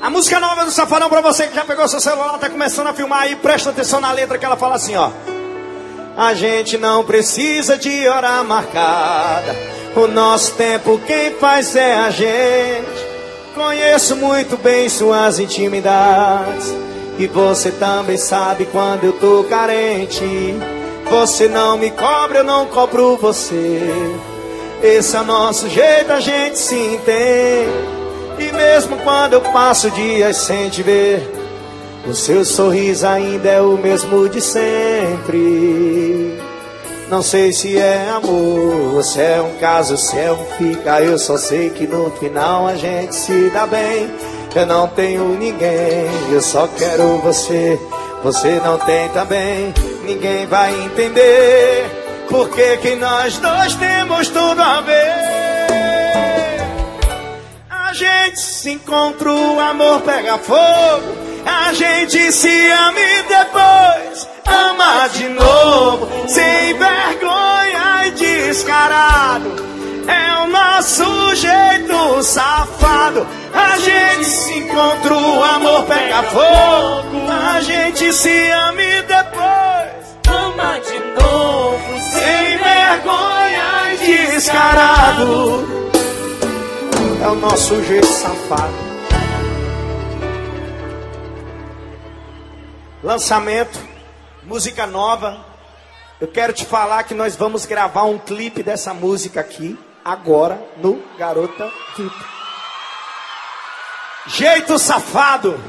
A música nova do Safadão pra você que já pegou seu celular, tá começando a filmar aí, presta atenção na letra que ela fala assim, ó. A gente não precisa de hora marcada. O nosso tempo quem faz é a gente. Conheço muito bem suas intimidades. E você também sabe quando eu tô carente. Você não me cobra, eu não cobro você. Esse é o nosso jeito, a gente se entende. E mesmo quando eu passo dias sem te ver, o seu sorriso ainda é o mesmo de sempre. Não sei se é amor, se é um caso, se é um fica. Eu só sei que no final a gente se dá bem. Eu não tenho ninguém, eu só quero você. Você não tem também, ninguém vai entender. Porque que nós dois temos tudo a ver gente se encontra, o amor pega fogo. A gente se ama e depois ama de novo. Sem vergonha e descarado. É o nosso jeito safado. A gente se encontra, o amor pega fogo. A gente se ama e depois ama de novo. Sem vergonha e descarado é o nosso jeito safado. Lançamento, música nova. Eu quero te falar que nós vamos gravar um clipe dessa música aqui, agora, no Garota VIP. Jeito safado.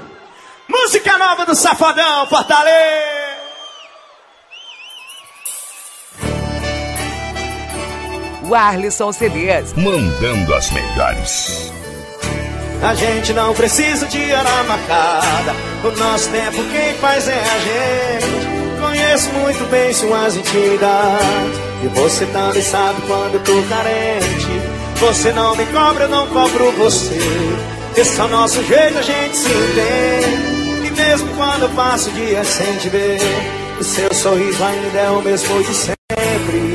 Música nova do Safadão, Fortaleza. O Arlisson CDs. Mandando as melhores. A gente não precisa de hora marcada. O nosso tempo quem faz é a gente. Conheço muito bem suas intimidades. E você também sabe quando eu tô carente. Você não me cobra, eu não cobro você. Esse é o nosso jeito, a gente se entende. E mesmo quando eu passo dias sem te ver, o seu sorriso ainda é o mesmo de sempre.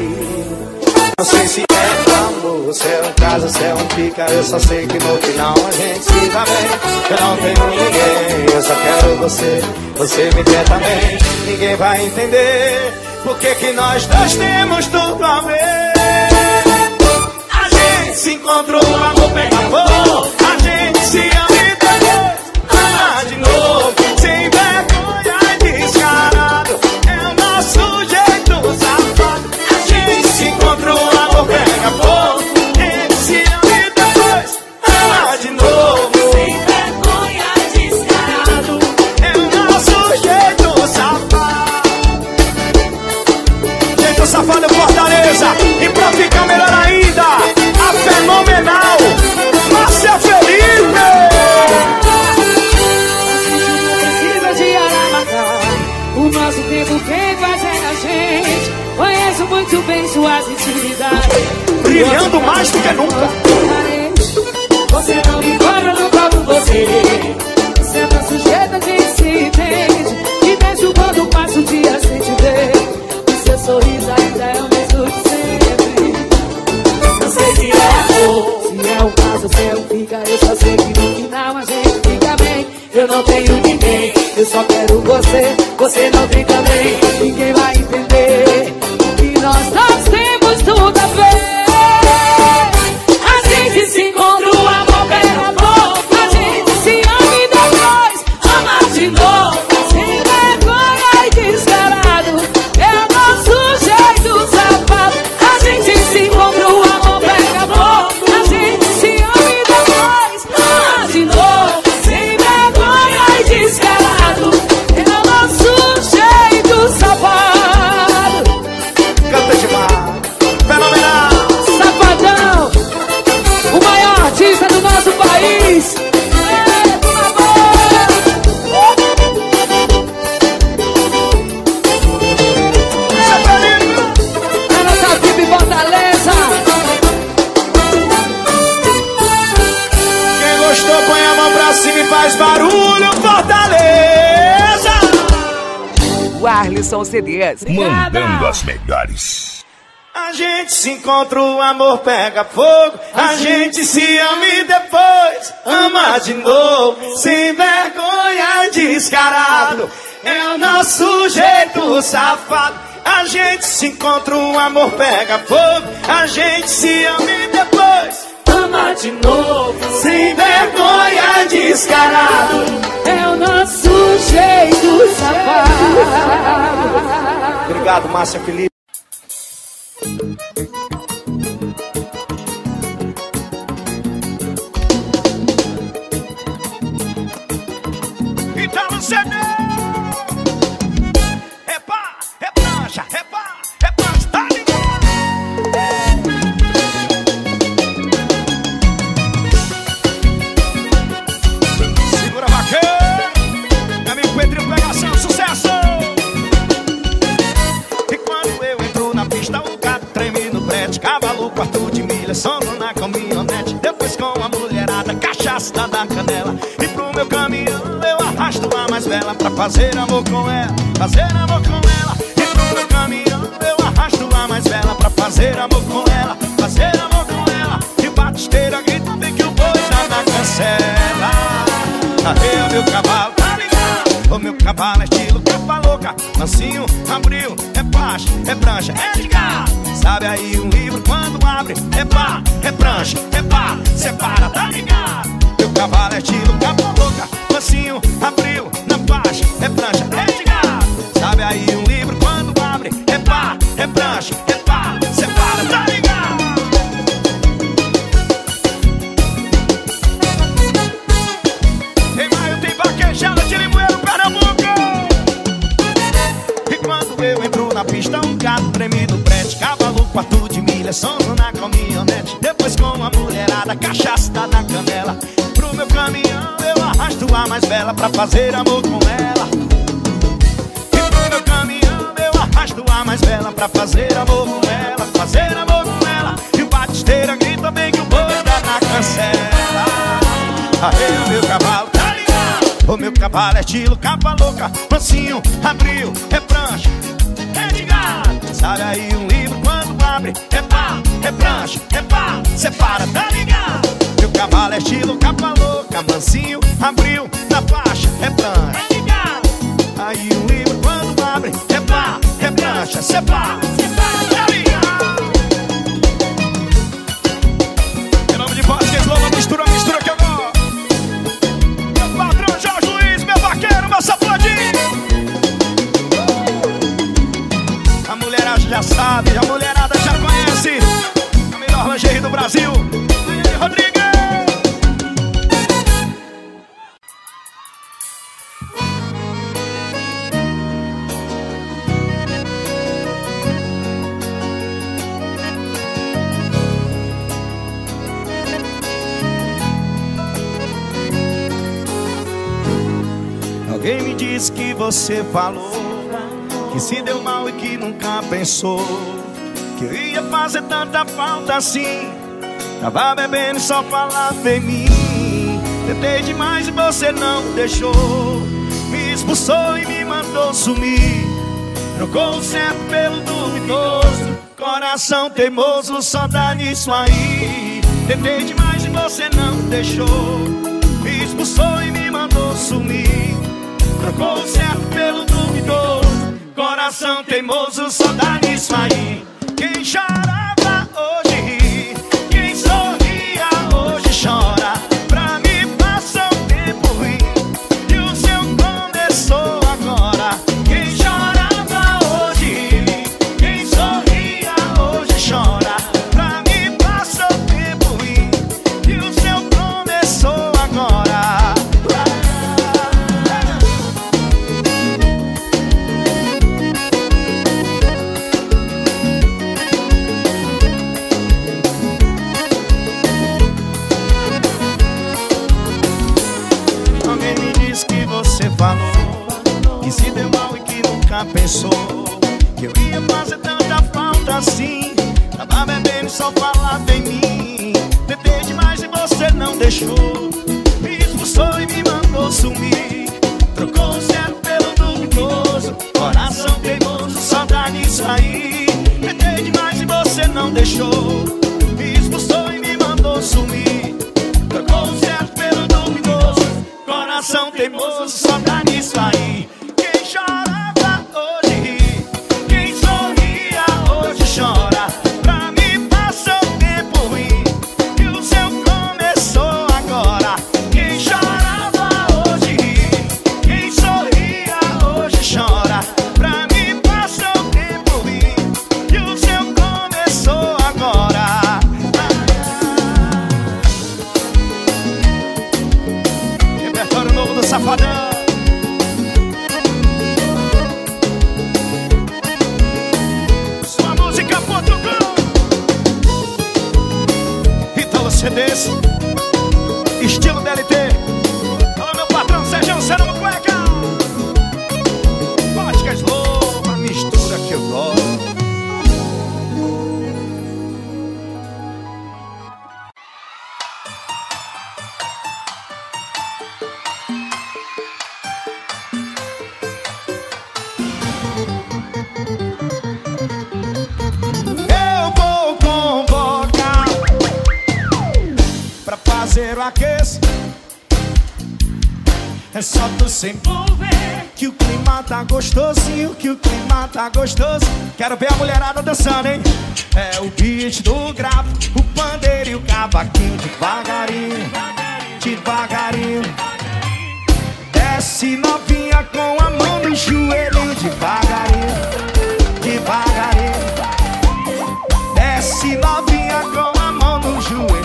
Não sei se é amor, se é um caso, se é um pica Eu só sei que no final a gente se dá bem. Eu não tenho ninguém, eu só quero você Você me quer também, ninguém vai entender Por que que nós dois temos tudo a ver. A gente se encontrou, o amor pega fogo. A gente se ama mais do que nunca. Você não me cobra, não cobro você. Você é meu sujeito, a gente se entende. E mesmo quando passo o dia sem te ver, o seu sorriso ainda é o mesmo de sempre. Não sei se é amor, se é um caso, se é um fica. Eu só sei que no final a gente fica bem. Eu não tenho ninguém, eu só quero você. Você não tem também, CDs. Mandando as melhores. A gente se encontra, o amor pega fogo. A gente se ama e depois ama de novo. Sem vergonha, descarado. É o nosso jeito safado. A gente se encontra, o amor pega fogo. A gente se ama e depois ama de novo. Sem vergonha, descarado. É o nosso jeito safado. Obrigado, Márcia Felipe. Então você com fazer amor com ela. E pro meu caminhão eu arrasto a mais bela Pra fazer amor com ela, fazer amor com ela. E o batisteira grita bem que o boi tá na cancela. Arreia o meu cavalo, tá ligado? O meu cavalo é estilo capa louca Mansinho, abriu, é prancha, é de gato Sabe aí um livro quando abre É pá, é prancha, é pá, separa, tá ligado? Meu cavalo é estilo capa louca Mansinho, abriu, na faixa, é prancha, Aí um livro quando abre É pá, é prancha, separa, separa, tá ligado? Em nome de Vasquez, Lola, mistura, mistura que eu gosto. Meu patrão Jorge Luiz, meu vaqueiro, meu safadinho. A mulherada já sabe, a mulherada já conhece. A melhor lingerie do Brasil Alguém me disse que você falou Que se deu mal e que nunca pensou Que eu ia fazer tanta falta assim. Tava bebendo e só falava em mim. Tentei demais e você não deixou. Me expulsou e me mandou sumir. Trocou o certo pelo duvidoso. Coração teimoso só dá nisso aí. Tentei demais e você não deixou. Me expulsou e me mandou sumir Trocou o certo pelo duvidoso Coração teimoso só dá nisso aí Quem chorava parceiro, aqueça. É só tu se envolver Que o clima tá gostosinho, que o clima tá gostoso. Quero ver a mulherada dançando, hein? É o beat do grave, o pandeiro e o cavaquinho Devagarinho, devagarinho. Desce novinha com a mão no joelho Devagarinho, devagarinho. Desce novinha com a mão no joelho.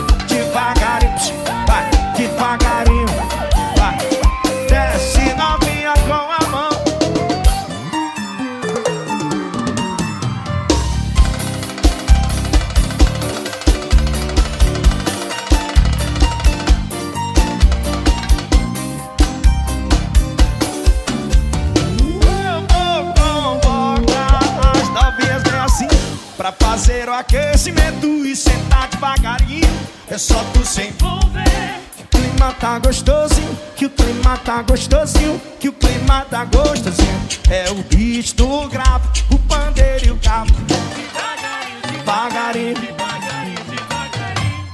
devagarinho. É só tu se envolver. Que o clima tá gostosinho, que o clima tá gostosinho, que o clima tá gostosinho. É o bicho do gravo, o pandeiro e o cabo. Devagarinho, devagarinho, devagarinho.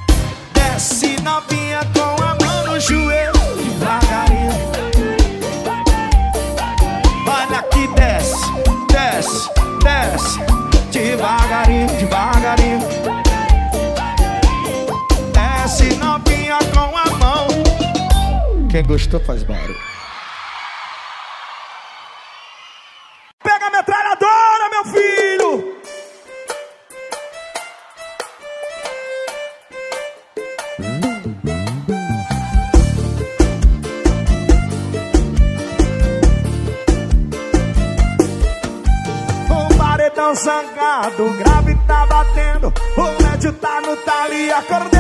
Desce novinha com a mão no joelho. Devagarinho. Olha que desce, desce, desce. Devagarinho, devagarinho. Quem gostou faz barulho. Pega a metralhadora, meu filho! Um paredão zangado, grave tá batendo, o médio tá no tali, acordando.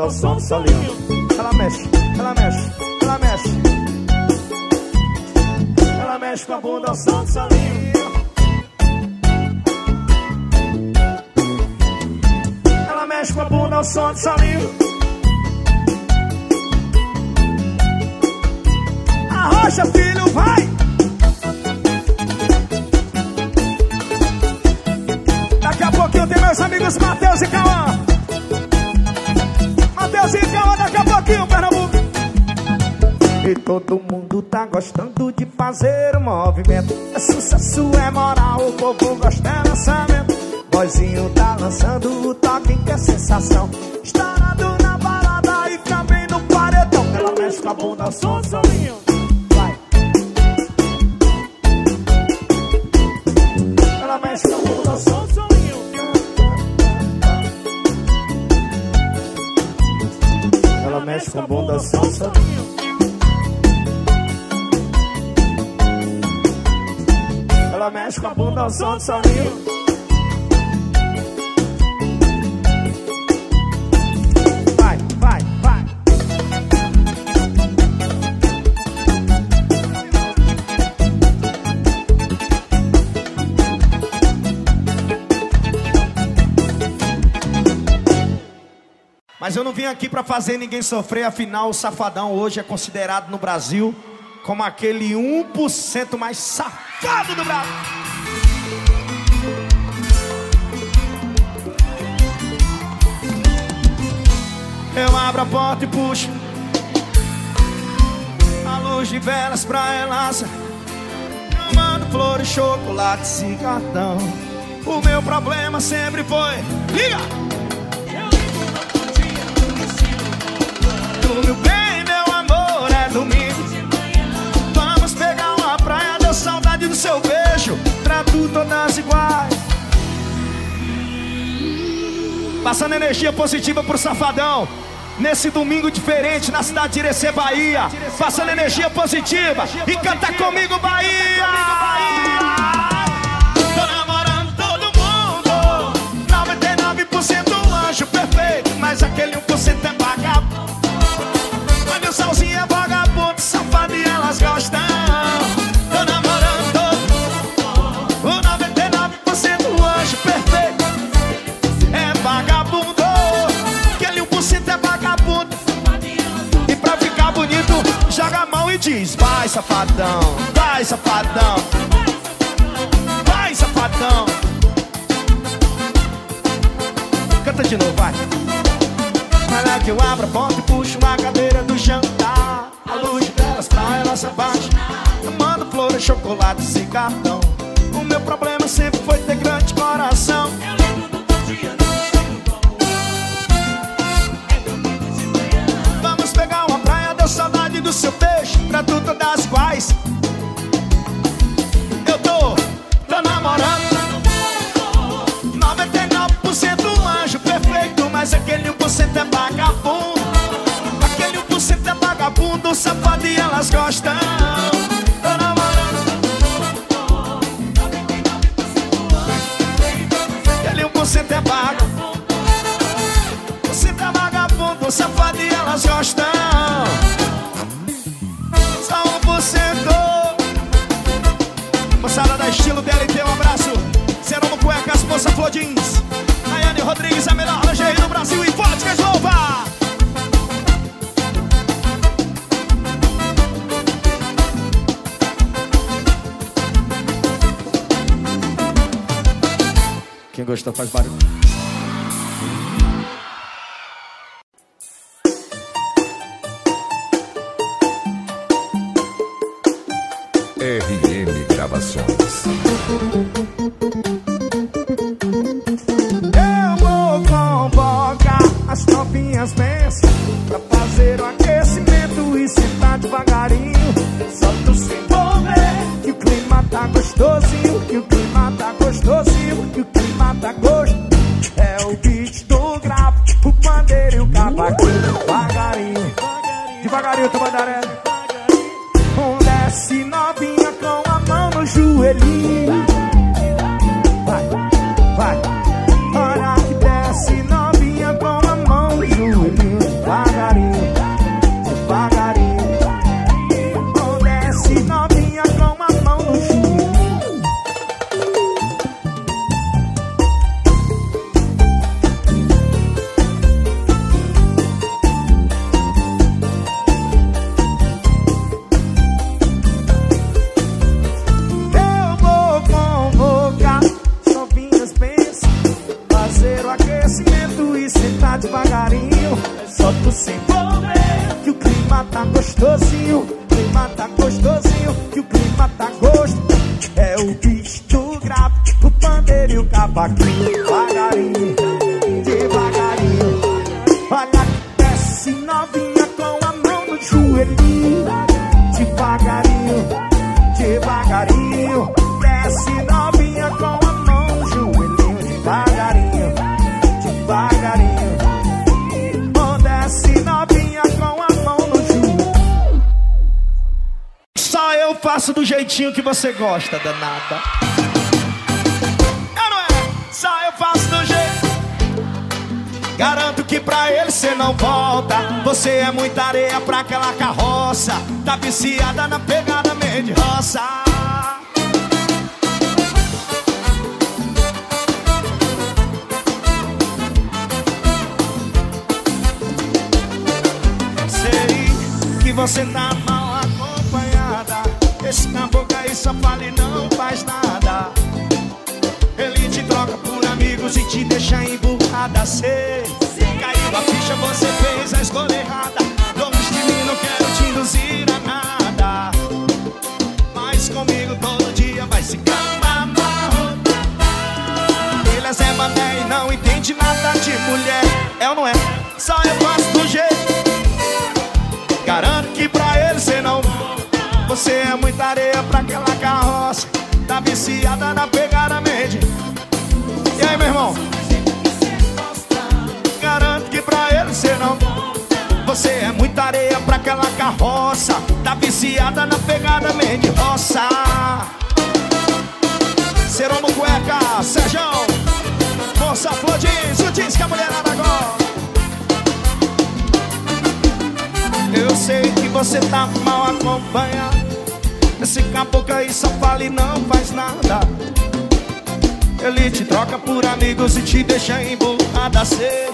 ao som Tanto de fazer o movimento. É sucesso, é moral, o povo gosta, é lançamento. Boizinho tá lançando o toque que é sensação. Estourado na balada e também no paredão. Ela mexe com a bunda, som, solinho Vai. Ela mexe com a bunda, som, solinho Ela mexe com a bunda, som, solinho Ela mexe com a bunda ao som do soninho. Mas eu não vim aqui para fazer ninguém sofrer, afinal o safadão hoje é considerado no Brasil como aquele 1% mais safado safado do Brasil. Eu abro a porta e puxo A luz de velas pra elas Eu mando flores, chocolate, cartão. O meu problema sempre foi Liga! Eu ligo na pontinha do meu seu beijo, trato todas iguais. Passando energia positiva pro safadão. Nesse domingo diferente na cidade de Irecê, Bahia. Passando energia positiva. E canta comigo, Bahia! Gravações. Faço do jeitinho que você gosta, danada. Eu não é, só eu faço do jeito. Garanto que pra ele cê não volta. Você é muita areia pra aquela carroça. Tá viciada na pegada meio de roça Sei que você tá só fala e não faz nada. Ele te troca por amigos e te deixa emburrada. Sei, caiu a ficha, você fez a escolha errada. Longe de mim, não quero te induzir a nada. Mas comigo todo dia vai se gamar Ele é Zé Mané e não entende nada de mulher. É ou não é? Só eu faço do jeito. Garanto que pra ele cê não Você é muita areia pra Tá viciada na pegada média E aí, meu irmão? Garanto que pra ele cê não. Você é muita areia pra aquela carroça. Tá viciada na pegada média roça. Serão no cueca, Sejão Moça Flodins, o diz que a mulherada gosta. Eu sei que você tá mal acompanhado Esse caboclo aí só fala e não faz nada. Ele te troca por amigos e te deixa emburrada. Cê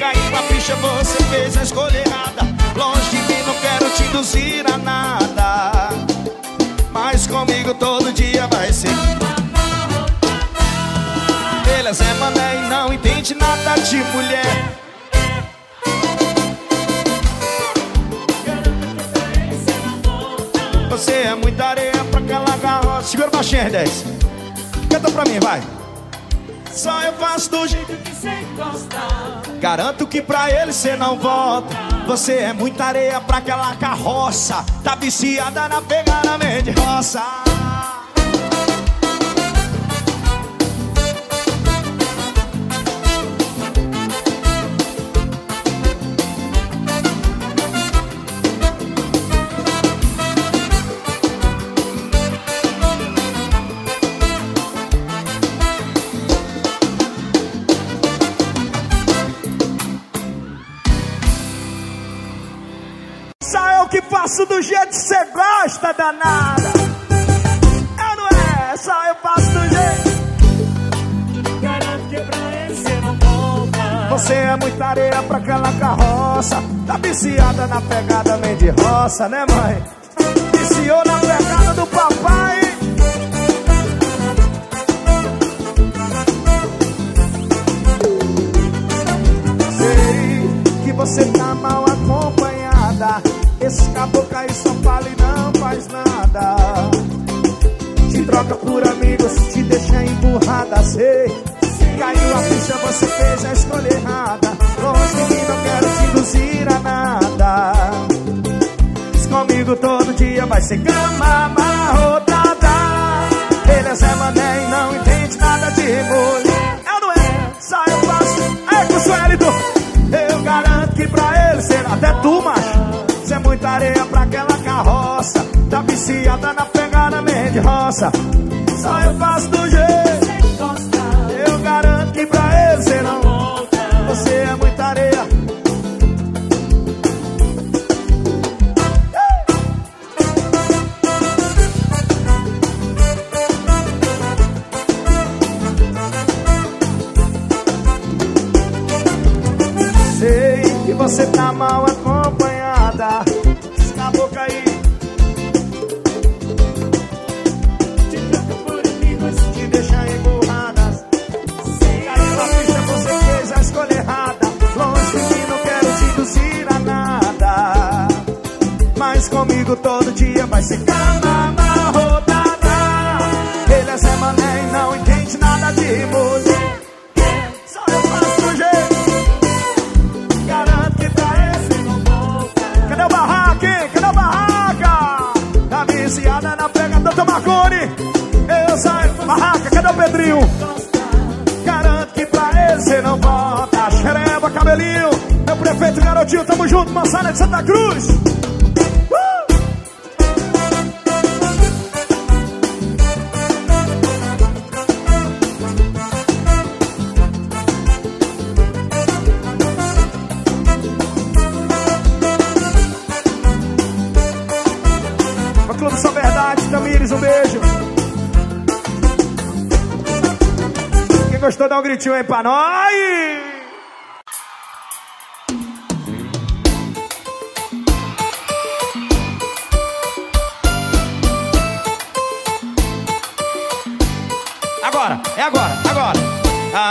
caiu a ficha, você fez a escolha errada. Longe de mim, não quero te induzir a nada. Mas comigo todo dia vai ser. Ele é Zé Mané e não entende nada de mulher Segura baixinho, R10 Canta pra mim, vai. Só eu faço do jeito que cê gosta Garanto que pra ele cê não volta Você é muita areia pra aquela carroça. Tá viciada na pegada de roça do jeito que você gosta, danada. Eu não é, só eu faço do jeito. Garanto que pra ele não. Você é muita areia pra aquela carroça. Tá viciada na pegada meio de roça, né, mãe? Viciou na pegada do papai. Esse caboclo aí só fala e não faz nada. Te troca por amigos, te deixa emburrada, sei. Caiu a ficha, você fez a escolha errada. Longe de mim, não quero te induzir a nada. Diz comigo todo dia vai ser cama amarrotada. Ele é Zé Mané e não entende nada de mulher. Carroça. Tá viciada na pegada meio de roça. Só eu faço do jeito. Pra nós. Agora, é agora, agora.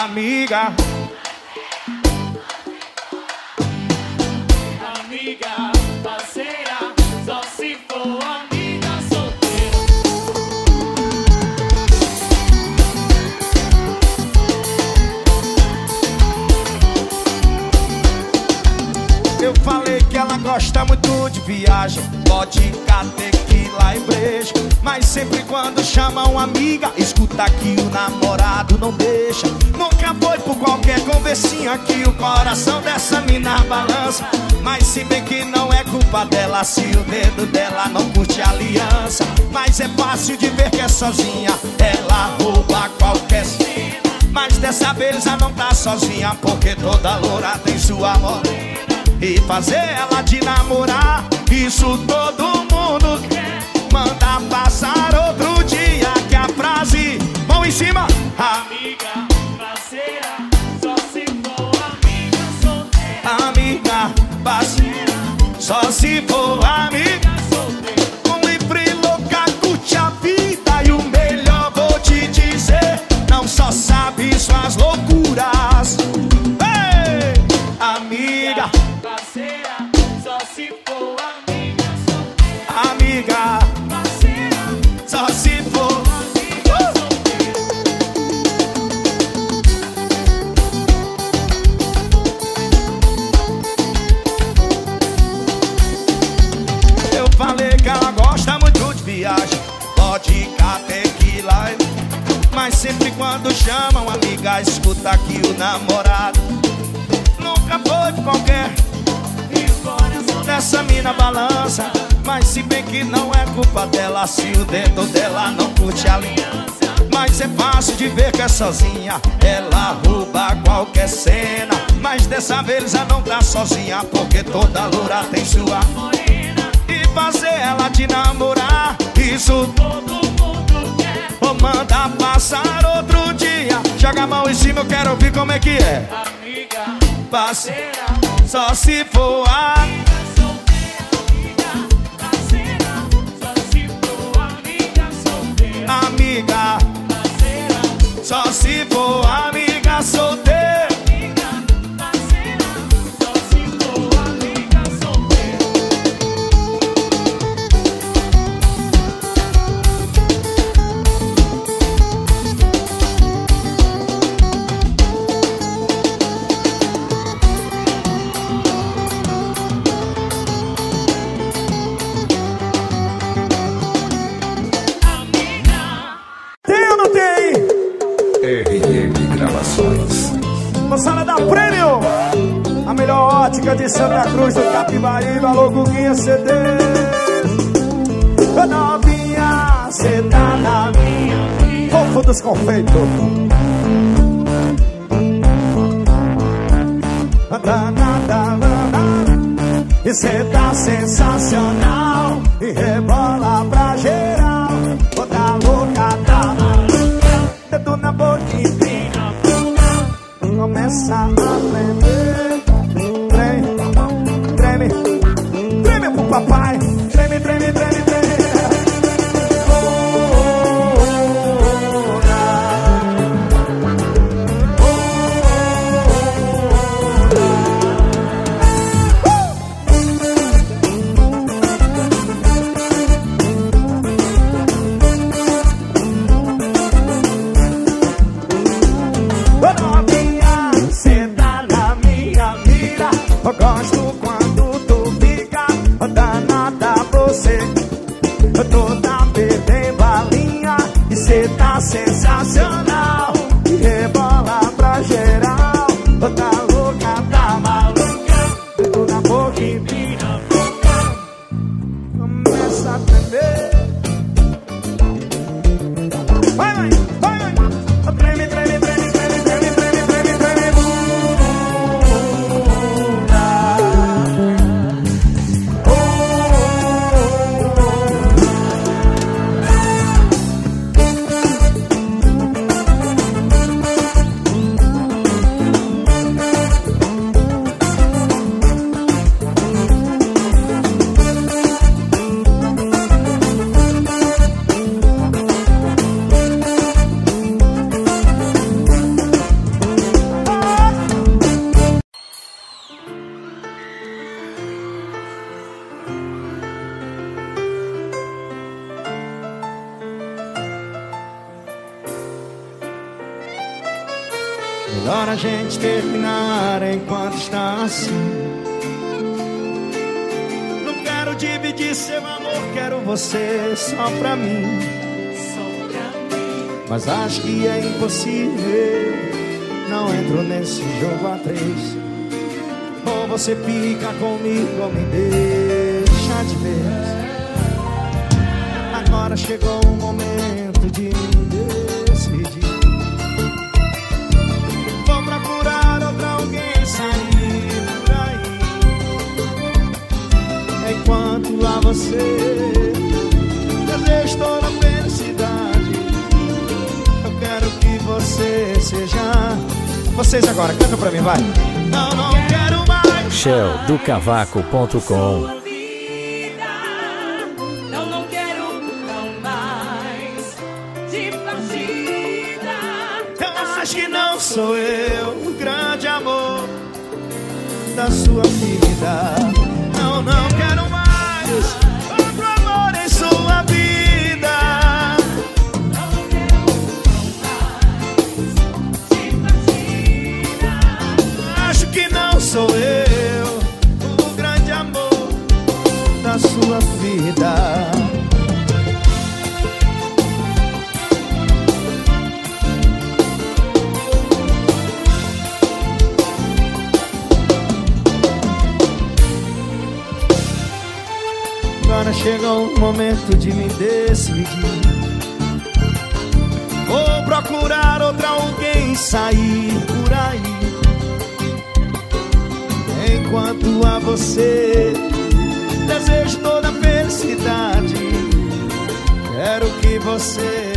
Amiga, gosta muito de viagem Vodka, tequila e breja Mas sempre quando chama uma amiga Escuta que o namorado não deixa. Nunca foi por qualquer conversinha Que o coração dessa mina balança. Mas se bem que não é culpa dela Se o dedo dela não curte aliança. Mas é fácil de ver que é sozinha Ela rouba qualquer cena Mas dessa vez ela não tá sozinha Porque toda loura tem sua morena e fazer ela te namorar. Isso todo mundo quer. Manda passar outro dia que a frase mão em cima. Só se for. solteira. Eu falei que ela gosta muito de viagem. Vodka, tequila Mas sempre quando chama uma amiga Escuta que o namorado Nunca foi qualquer. E o coração Dessa mina balança Mas se bem que não é culpa dela Se o dedo dela não curte a aliança Mas é fácil de ver que é sozinha Ela rouba qualquer cena Mas dessa vez ela não tá sozinha Porque toda loura tem sua morena, e fazer ela te namorar. Isso todo mundo quer. ou manda passar outro dia. Joga a mão em cima, eu quero ouvir como é que é. Amiga, Parceira, só se for a. solteira. Santa Cruz do Capibaribe, alô Guguinha CD. Novinha, cê tá na minha Fofo dos confeitos. E cê tá sensacional. E rebola pra geral. Bota louca, tá Dedo na boca e Começa a Mas acho que é impossível Não entro nesse jogo a três. Ou você fica comigo ou me deixa de vez. Agora chegou o momento você Desejo toda a você seja. Vocês agora, canta pra mim, vai. Não, não quero mais. Shell do cavaco.com Acho que não sou eu o grande amor da sua vida. Não, não quero chegou o momento de me decidir. Vou procurar outra alguém sair por aí enquanto a você desejo toda felicidade. Quero que você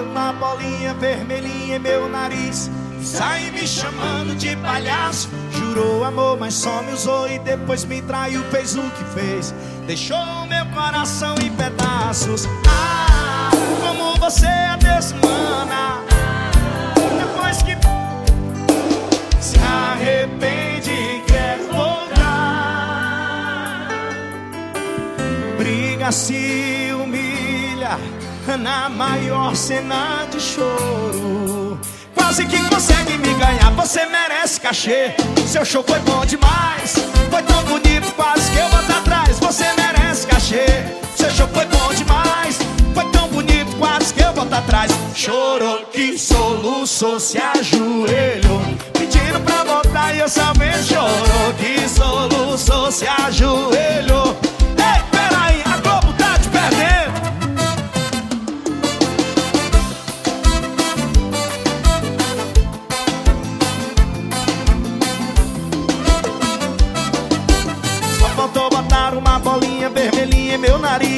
uma bolinha vermelhinha em meu nariz. Sai me chamando de palhaço. Jurou amor, mas só me usou e depois me traiu. Fez o que fez. Deixou meu coração em pedaços. Ah, como você é desumana. Depois que se arrepende e quer voltar. Briga, se humilha na maior cena de choro. Quase que consegue me ganhar, você merece cachê. Seu show foi bom demais, foi tão bonito, quase que eu boto atrás. Você merece cachê. Seu show foi bom demais, foi tão bonito, quase que eu boto atrás. Chorou que soluçou, se ajoelhou, pedindo pra voltar e eu somente chorou que soluçou, se ajoelhou.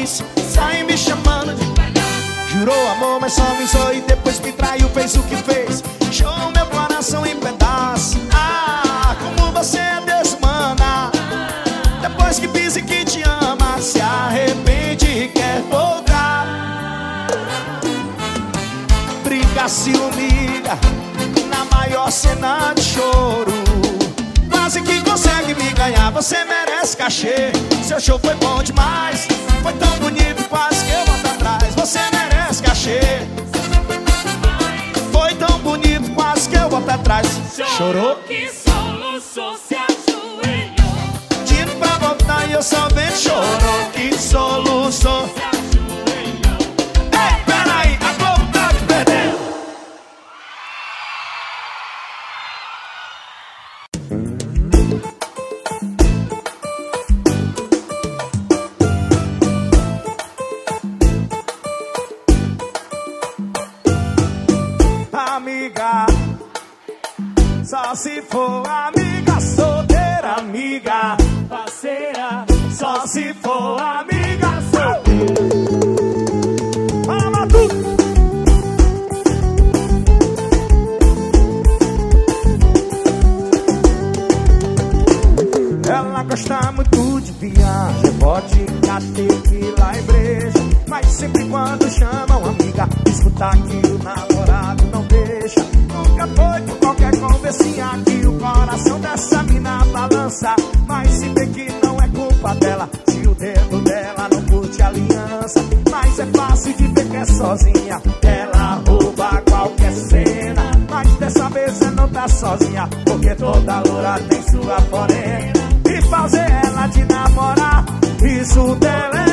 Nariz. Sai me chamando de Jurou amor, mas só me usou e depois me traiu, fez o que fez. Show meu coração em pedaços. Ah, como você é desumana. Depois que fiz e que te ama, se arrepende e quer voltar. Brinca, se humilha na maior cena de choro. Quase que consegue me ganhar, você merece cachê. Seu show foi bom demais, foi tão bonito, quase que eu boto atrás. Você merece cachê. Foi tão bonito, quase que eu boto atrás. Chorou? Que soluçou, se ajoelhou. Pedindo pra voltar e eu só vendo chorou. Que soluçou. se for amiga solteira, amiga parceira. Só se for amiga solteira. Fala, Matu! Ela gosta muito de viagem, pode ter que ir lá igreja. Mas sempre quando chamam amiga, escuta aquilo na conversinha que o coração dessa mina balança. Mas se vê que não é culpa dela, se o dedo dela não curte aliança. Mas é fácil de ver que é sozinha, ela rouba qualquer cena. Mas dessa vez ela não tá sozinha, porque toda loura tem sua porém fazer ela te namorar. Isso dela já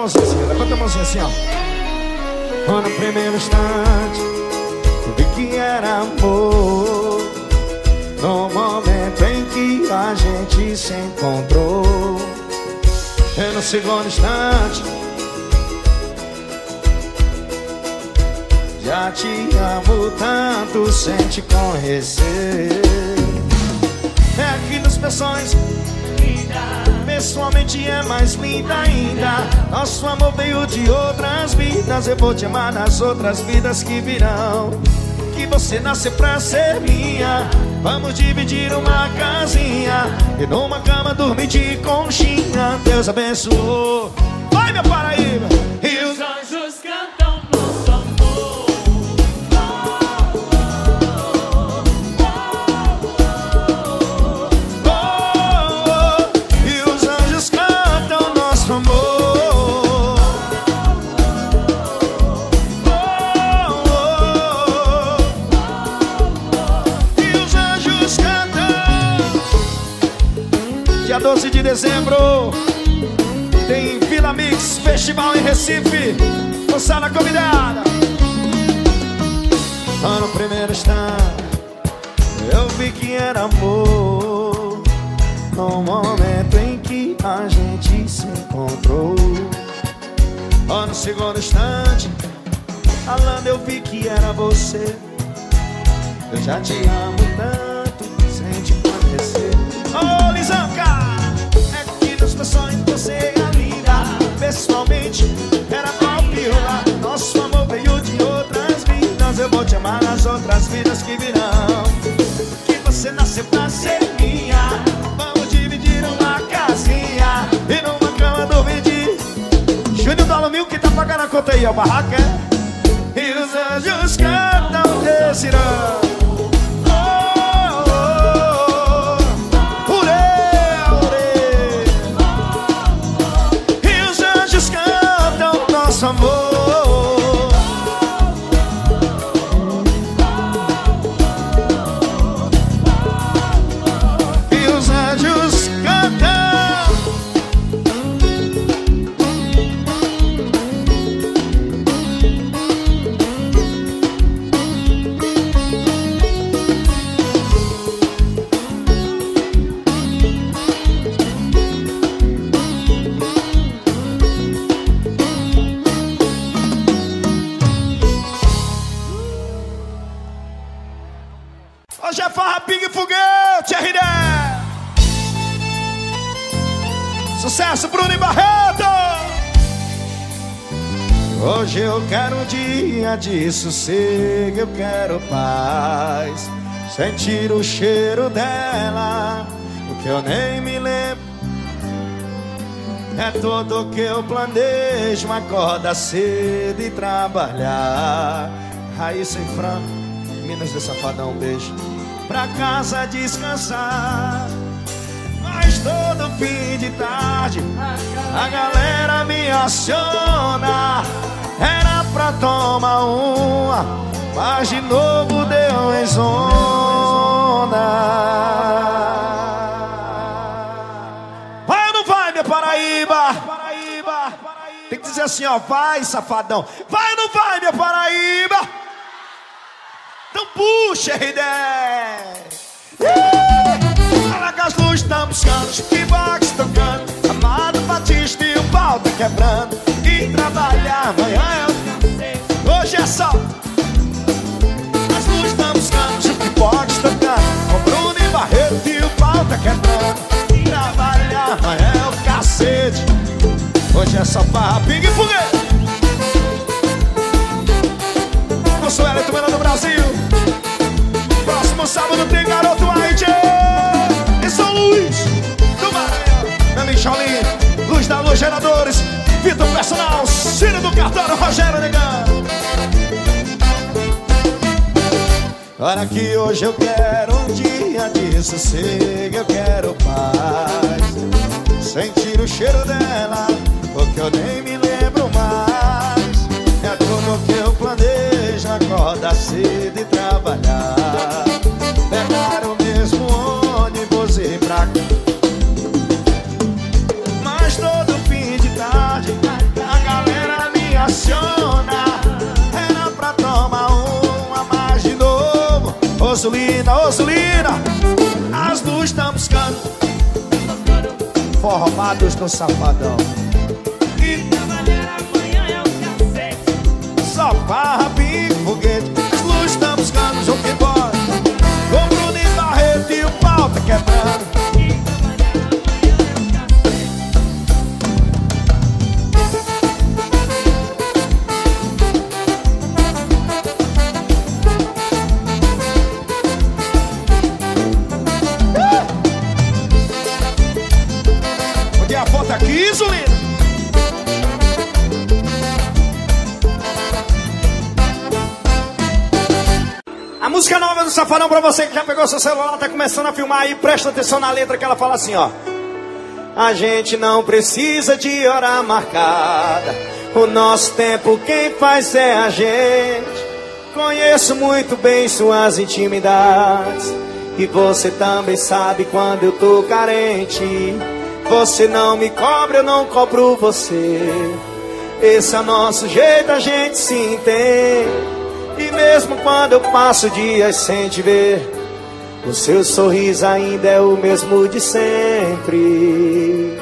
mãozinha assim, levanta a mãozinha assim, ó. Quando no primeiro instante eu vi que era amor No momento em que a gente se encontrou. E no segundo instante. Já te amo tanto sem te conhecer É aqui nos meus sonhos Pessoalmente é mais linda ainda. Nosso amor veio de outras vidas. Eu vou te amar nas outras vidas que virão. Que você nasceu pra ser minha. Vamos dividir uma casinha. E numa cama dormir de conchinha. Deus abençoou. Vai meu Paraíba de dezembro. Tem Vila Mix Festival em Recife. Moçada convidada. Lá no primeiro instante Eu vi que era amor. No momento em que a gente se encontrou. Lá no segundo instante Falando eu vi que era você. Eu já te amo tanto Amar nas outras vidas que virão. Que você nasceu pra ser minha. Vamos dividir uma casinha E numa cama dormir. Júnior do Alumínio que tá pagando a conta aí, é o barraco, é? E os anjos cantam descerão de sossego Eu quero paz. Sentir o cheiro dela O que eu nem me lembro. É tudo que eu planejo Acorda cedo e trabalhar. Raíssa e Fran Minas de Safadão, beijo. Pra casa descansar. Mas todo fim de tarde A galera me aciona pra tomar uma Mas de novo deu em zona Vai ou não vai, minha Paraíba? Tem que dizer assim, ó Vai, safadão Vai ou não vai, minha Paraíba? Então puxa, RD! Olha que as luzes estão piscando, tocando Amado Batista e o pau tá quebrando E trabalhar amanhã quebrando E trabalhar é o cacete. Hoje é só farra, pingue e foguete. Consuelo, Tumana do Brasil. Próximo sábado tem Garoto Haiti E São Luís do Maranhão. Meu Micholinho, Luz da Luz Geradores. Vitor Personal, Ciro do Cartório, Rogério Negão Olha que hoje eu quero um dia de sossego Eu quero paz. Sentir o cheiro dela Porque eu nem me lembro mais. É tudo que eu planejo Acorda cedo Zulina, ô As luzes estão piscando Formados no safadão. E trabalhar amanhã é o cacete. Só farra, pico, foguete. As luzes estão piscando, junto que bora Com Bruno e Barreto e o pau tá quebrando música nova do Safadão pra você que já pegou seu celular, tá começando a filmar aí, presta atenção na letra que ela fala assim, ó. A gente não precisa de hora marcada. O nosso tempo quem faz é a gente. Conheço muito bem suas intimidades. E você também sabe quando eu tô carente. Você não me cobra, eu não cobro você. Esse é nosso jeito, a gente se entende. E mesmo quando eu passo dias sem te ver, o seu sorriso ainda é o mesmo de sempre.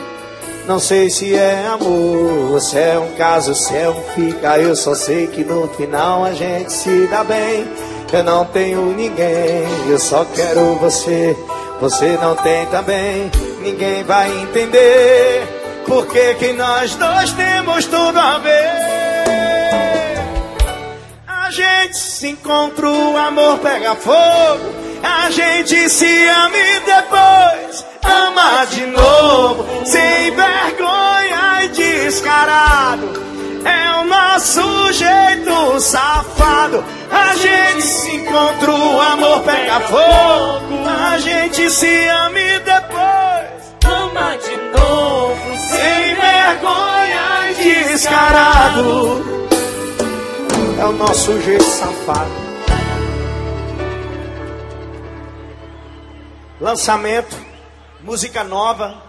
Não sei se é amor, se é um caso, se é um fica. Eu só sei que no final a gente se dá bem. Eu não tenho ninguém, eu só quero você. Você não tem também, ninguém vai entender. Porque que nós dois temos tudo a ver. A gente se encontra, o amor pega fogo. A gente se ama e depois ama de novo. Sem vergonha e descarado. É o nosso jeito safado. A gente se encontra, o amor pega fogo. A gente se ama e depois Ama de novo sem vergonha e descarado. É o nosso jeito safado. Lançamento, música nova.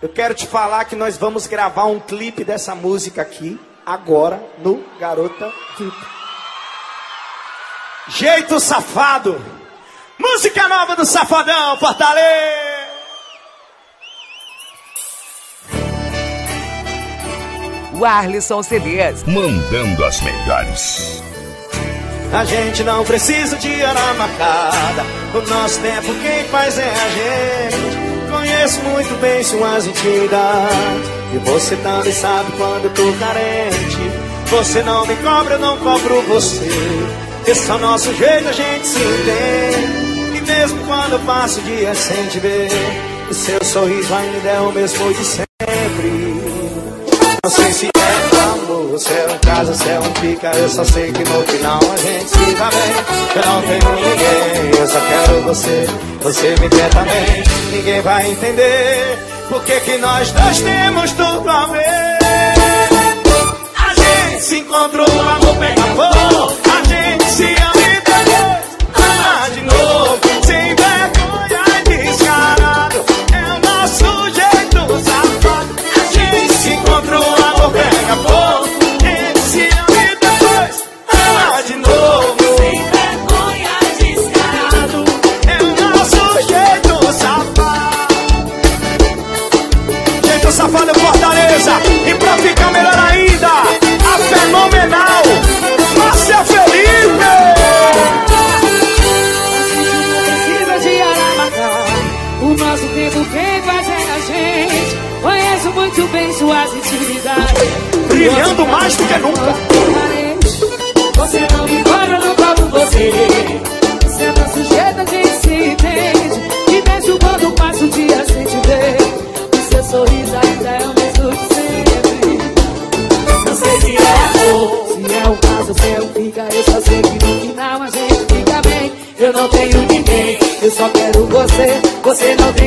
Eu quero te falar que nós vamos gravar um clipe dessa música aqui, agora, no Garota VIP. Jeito safado. Música nova do Safadão, Fortaleza. O Arlisson CDs. Mandando as melhores. A gente não precisa de hora marcada. O nosso tempo quem faz é a gente. Conheço muito bem suas intimidades. E você também sabe quando eu tô carente. Você não me cobra, eu não cobro você. Esse é o nosso jeito, a gente se entende. E mesmo quando eu passo dias sem te ver, o seu sorriso ainda é o mesmo de sempre. Não sei se é amor, se é um caso, se é um pica Eu só sei que no final a gente se dá bem. Eu não tenho ninguém, eu só quero você Você me quer também, ninguém vai entender Por que que nós dois temos tudo a ver. A gente se encontrou, o amor pega fogo. A gente se ama Brilhando mais do que nunca. Você não me eu não cobro você. Você é nosso jeito, a gente se entende. E mesmo quando passa o dia sem te ver O seu sorriso ainda é o mesmo de sempre. Não sei se é amor, se é o caso, se é o fica Eu só sei que no final a gente fica bem. Eu não tenho ninguém, eu só quero você Você não tem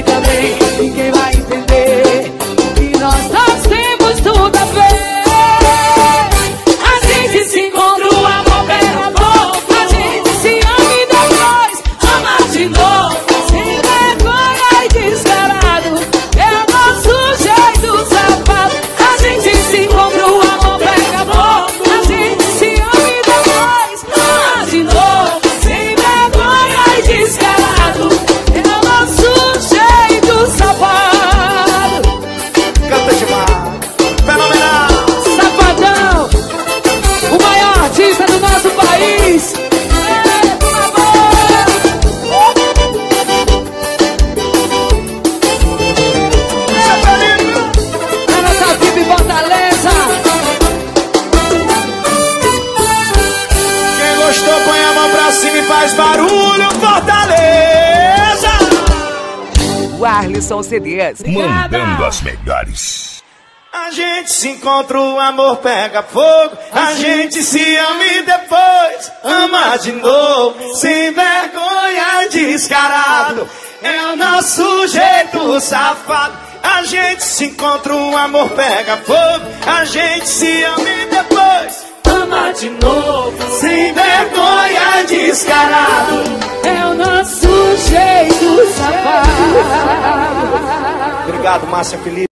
Arlisson CDs. Mandando as melhores. A gente se encontra, o amor pega fogo. A gente se ama e depois ama de novo. Sem vergonha, descarado. É o nosso jeito safado. A gente se encontra, o amor pega fogo. A gente se ama e depois ama de novo. Sem vergonha, descarado. É o nosso jeito safado. Obrigado, Márcia Felipe.